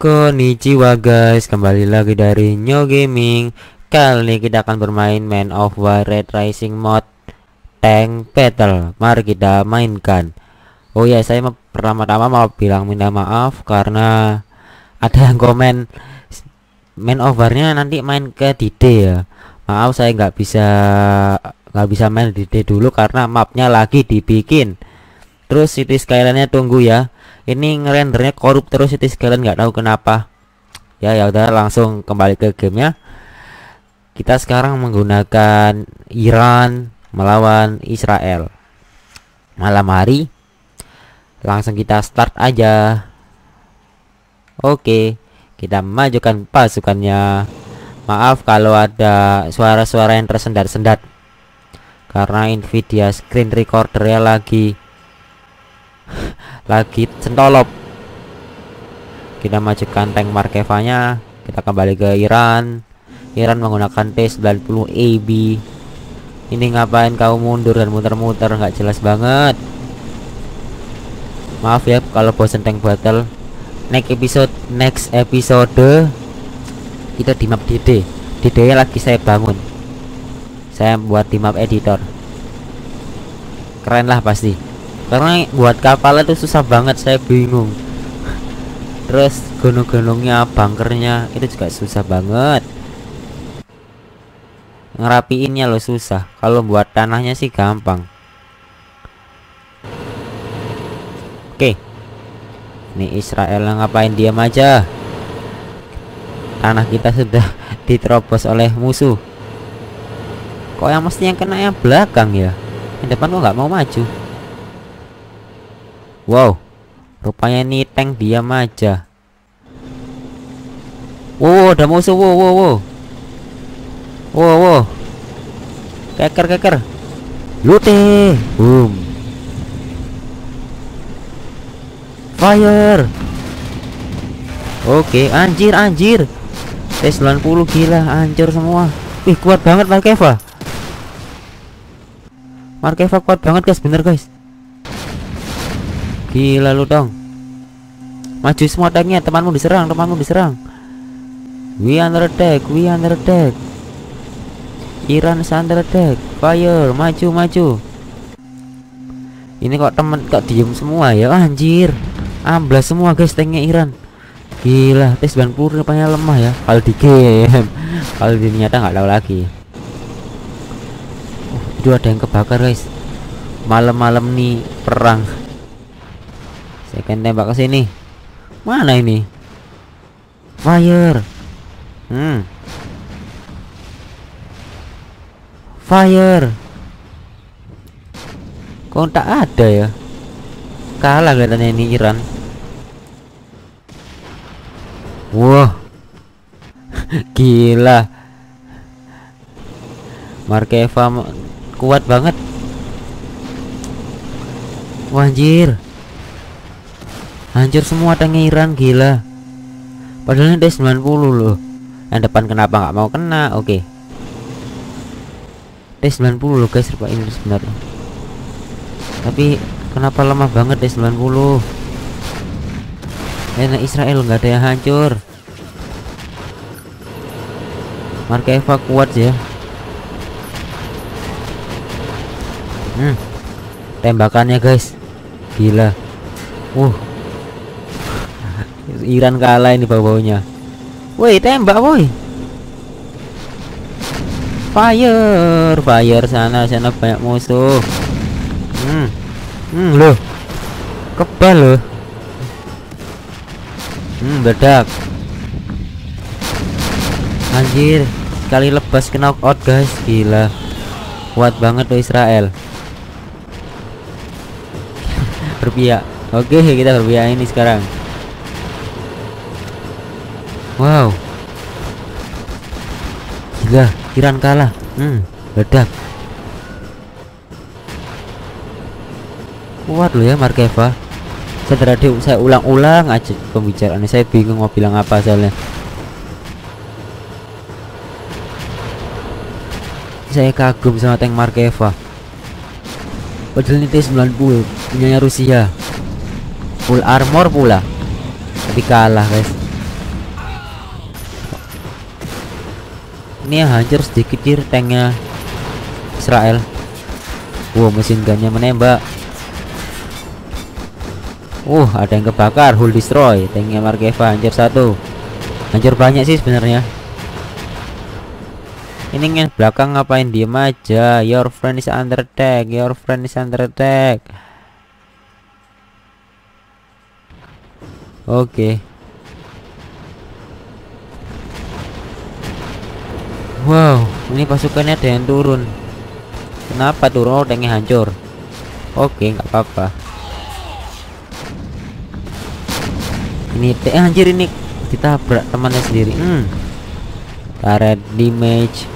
Konnichiwa guys, kembali lagi dari Nyo Gaming. Kali ini kita akan bermain Man of War Red Rising mod Tank Battle. Mari kita mainkan. Oh ya, saya pertama-tama mau bilang minta maaf Karena ada yang komen Man of War-nya nanti main ke DD ya. Maaf saya nggak bisa nggak bisa main DD dulu karena mapnya lagi dibikin. Terus City Skyline-nya tunggu ya ini ngerendernya korup terus itu sekalian nggak tahu kenapa. Ya ya udah langsung kembali ke gamenya. Kita sekarang menggunakan Iran melawan Israel. Malam hari langsung kita start aja. Oke kita majukan pasukannya. Maaf kalau ada suara-suara yang tersendat-sendat. Karena Nvidia screen recordernya lagi lagi centolop. Kita majukan tank Markeva-nya. Kita kembali ke Iran. Iran menggunakan T90 AB ini ngapain kau mundur dan muter-muter? Nggak jelas banget. Maaf ya kalau bosan tank battle. Next episode next episode. Kita di map DD DD lagi saya bangun. Saya buat di map editor. Keren lah pasti karena buat kapal itu susah banget saya bingung. Terus gunung-gunungnya bunkernya itu juga susah banget. Ngerapiinnya lo susah. Kalau buat tanahnya sih gampang. Oke. Ini Israel ngapain diam aja. Tanah kita sudah diterobos oleh musuh. Kok yang mesti yang kena yang belakang ya? Yang depan kok nggak mau maju Wow, rupanya ini tank diam aja. Wow, ada musuh. Wow, wow, wow. Wow, wow. Keker, keker. Lute. Boom. Fire. Oke, anjir, anjir. T90 gila, hancur semua. Wih, kuat banget Markeva. Markeva kuat banget guys, bener guys. Gila lu dong. Maju semua tanknya Temanmu diserang Temanmu diserang. We under attack We under attack. Iran under attack. Fire Maju maju. Ini kok temen Kok diem semua ya? Anjir. Amblas semua guys tanknya Iran. Gila T90 rupanya lemah ya. Kalau di game. Kalau di nyata nggak tahu lagi. Oh, Itu ada yang kebakar guys. Malam-malam nih Perang saya akan tembak ke sini. Mana ini? Fire. Hmm. Fire. Kok tak ada ya? Kalah katanya ini Iran. Wah. Gila. Markeva kuat banget. Wah, anjir. Hancur semua tanknya Iran gila. Padahal ini T90 loh. Yang depan kenapa nggak mau kena? Oke. T90 loh guys Pak ini sebenarnya. Tapi kenapa lemah banget T90 Enak Israel nggak ada yang hancur. Markeva kuat ya. Hmm. Tembakannya guys. Gila. Uh Iran kalah ini bau-baunya. Woi, tembak woi. Fire, fire sana sana banyak musuh. Hmm. Hmm, loh. Kebal loh. Hmm, bedak. Anjir, kali lepas ke knockout guys, gila. Kuat banget tuh Israel. berpihak. Oke, kita berpihak ini sekarang. Wow. Gila, Iran kalah. Hmm, ledak. Kuat loh ya Markeva. Saya tadi saya ulang-ulang aja pembicaraan saya bingung mau bilang apa soalnya. Saya kagum sama tank Markeva. Padahal ini T90 punyanya Rusia. Full armor pula. Tapi kalah, guys. Ini hancur sedikit dir tanknya Israel wow mesin gunnya menembak Uh, ada yang kebakar, hull destroy. Tanknya Markeva hancur satu. Hancur banyak sih sebenarnya. Ini ngin belakang ngapain diem aja? Your friend is under attack. Your friend is under attack. Oke. Okay. Wow, ini pasukannya ada yang turun. Kenapa turun? Oh, tanknya hancur. Oke, nggak apa-apa. ini teh anjir ini ditabrak temannya sendiri hmm karet damage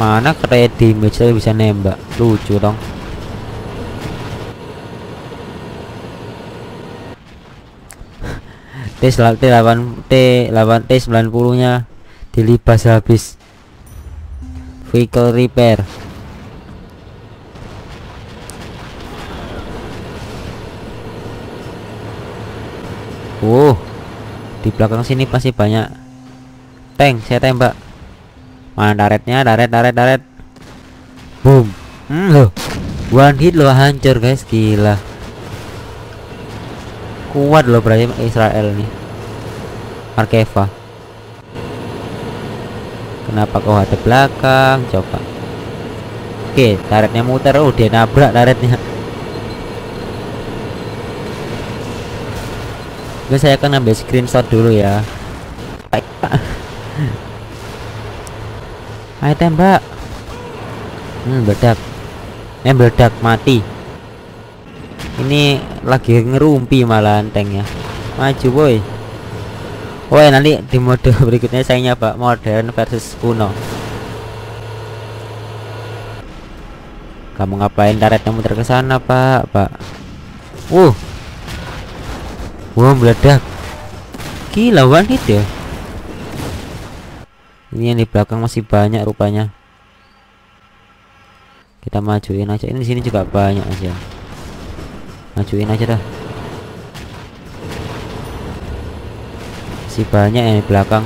mana karet damage saya bisa nembak lucu dong T T 8 T 8 T 90 nya dilibas habis vehicle repair Uh, di belakang sini pasti banyak tank. Saya tembak. Mana daretnya? Daret, daret, daret. Boom. Hmm, loh. One hit loh hancur guys, gila. Kuat loh berarti Israel nih. Arkeva. Kenapa kau ada belakang? Coba. Oke, daretnya muter. Oh, dia nabrak daretnya. Oke saya akan ambil screenshot dulu ya Ayo tembak Hmm bedak Eh mati Ini lagi ngerumpi malah tanknya Maju boy. Ya nanti di mode berikutnya saya nyoba modern versus kuno Kamu ngapain daratnya muter ke sana pak? Pak Uh. Wah meledak. Gila hit ya. Ini yang di belakang masih banyak rupanya. Kita majuin aja. Ini sini juga banyak aja Majuin aja dah Masih banyak yang di belakang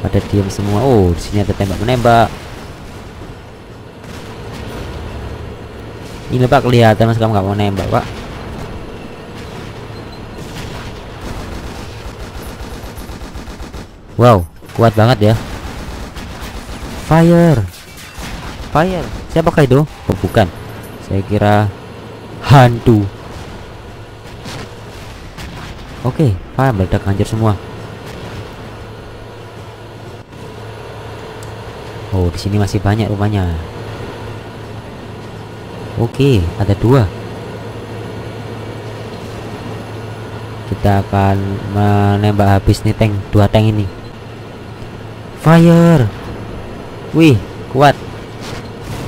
Pada diam semua Oh di sini ada tembak menembak Ini pak kelihatan mas kamu nggak mau nembak pak Wow, kuat banget ya. Fire. Fire. Siapakah itu? Oh, bukan. Saya kira hantu. Oke, okay, fire meledak hancur semua. Oh, di sini masih banyak rumahnya. Oke, okay, ada dua. Kita akan menembak habis nih tank dua tank ini fire wih kuat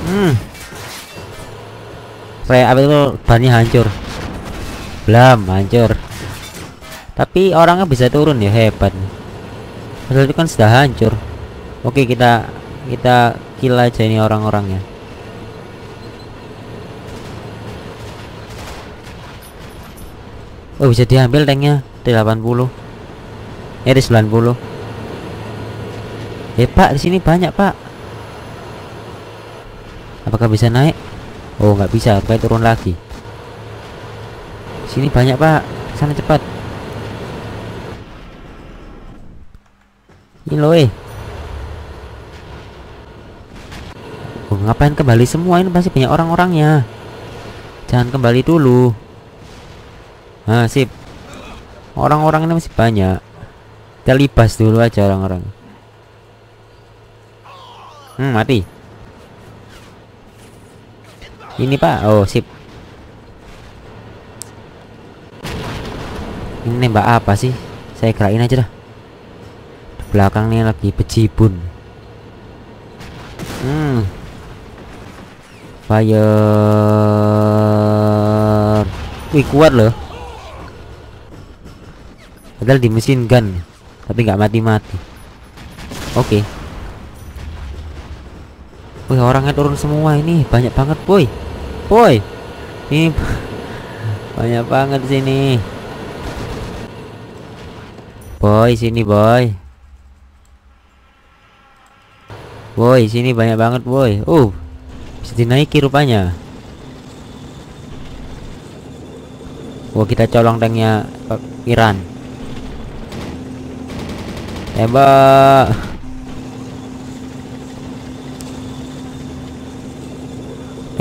hmm saya apa itu? Bannya hancur. Belum hancur. Tapi orangnya bisa turun ya hebat. Padahal itu kan sudah hancur. Oke kita kita kill aja ini orang-orangnya. Oh bisa diambil tanknya. T80 eh T90 Eh pak di sini banyak pak. Apakah bisa naik Oh nggak bisa kayak turun lagi. Sini banyak pak. Sana cepat. Ini loh eh. Oh ngapain kembali semua? Ini pasti banyak orang-orangnya. Jangan kembali dulu. Nah sip. Orang-orang ini masih banyak. Kita libas dulu aja orang-orang. Hmm, mati. Ini pak, oh sip. Ini nembak apa sih? Saya kerain aja dah. Di belakang nih lagi bejibun. Hmm. Fire. Wih kuat loh. Padahal di mesin gun, tapi nggak mati-mati. Oke. Okay. Wih orangnya turun semua ini. Banyak banget boy. Boy. Ini banyak banget sini. Boy sini boy. Boy sini banyak banget boy. Uh bisa dinaiki rupanya. Wah kita colong tanknya Iran. Tembak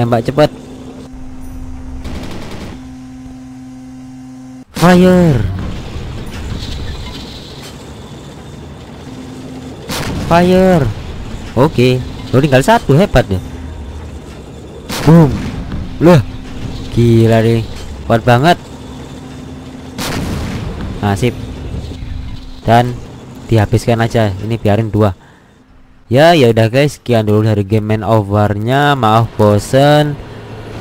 Tembak cepet Fire. Fire. Oke okay. Oh tinggal satu hebat ya. Boom. Loh Gila nih. Kuat banget. Nasib. Dan Dihabiskan aja. Ini biarin dua Ya ya udah guys Sekian dulu dari game man overnya Maaf bosen.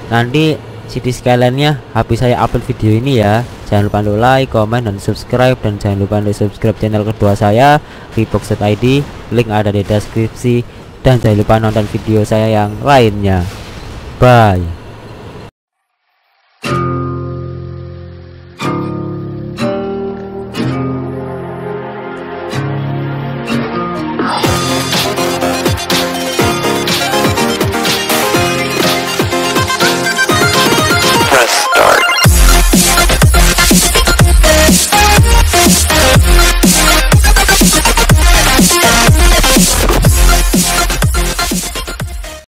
Nanti CD sekaliannya Habis saya upload video ini ya. Jangan lupa untuk like, comment, dan subscribe. Dan jangan lupa untuk subscribe channel kedua saya Reebox.id Link ada di deskripsi. Dan jangan lupa nonton video saya yang lainnya. Bye